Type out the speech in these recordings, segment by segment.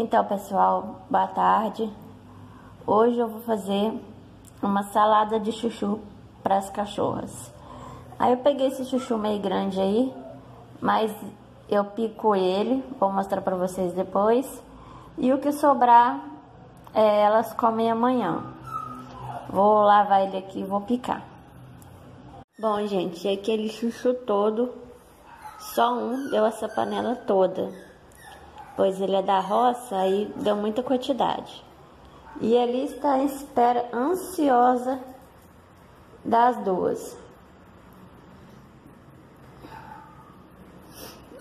Então, pessoal, boa tarde. Hoje eu vou fazer uma salada de chuchu para as cachorras. Aí eu peguei esse chuchu meio grande aí, mas eu pico ele, vou mostrar para vocês depois. E o que sobrar, é, elas comem amanhã. Vou lavar ele aqui e vou picar. Bom, gente, aquele chuchu todo, só um deu essa panela toda pois ele é da roça, aí deu muita quantidade. E ali está a espera ansiosa das duas.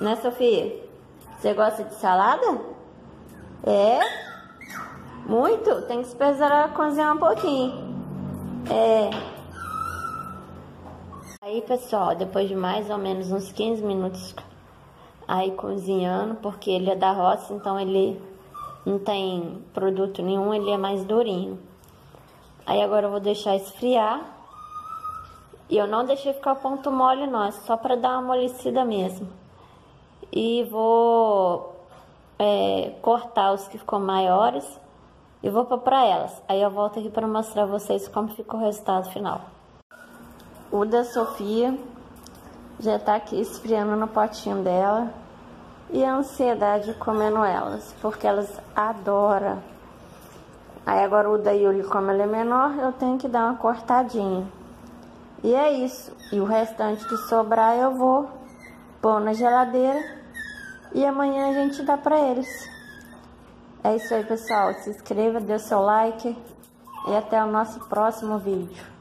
Né, Sofia? Você gosta de salada? É? Muito? Tem que esperar ela cozinhar um pouquinho. É. Aí, pessoal, depois de mais ou menos uns 15 minutos aí cozinhando, porque ele é da roça, então ele não tem produto nenhum, ele é mais durinho. Aí agora eu vou deixar esfriar. E eu não deixei ficar ponto mole não, é só para dar uma amolecida mesmo. E vou é, cortar os que ficou maiores e vou pôr para elas. Aí eu volto aqui para mostrar vocês como ficou o resultado final. O da Sofia já tá aqui esfriando no potinho dela. E a ansiedade comendo elas, porque elas adoram. Aí agora o da Yuli, como ela é menor, eu tenho que dar uma cortadinha. E é isso. E o restante que sobrar eu vou pôr na geladeira. E amanhã a gente dá pra eles. É isso aí, pessoal. Se inscreva, dê seu like. E até o nosso próximo vídeo.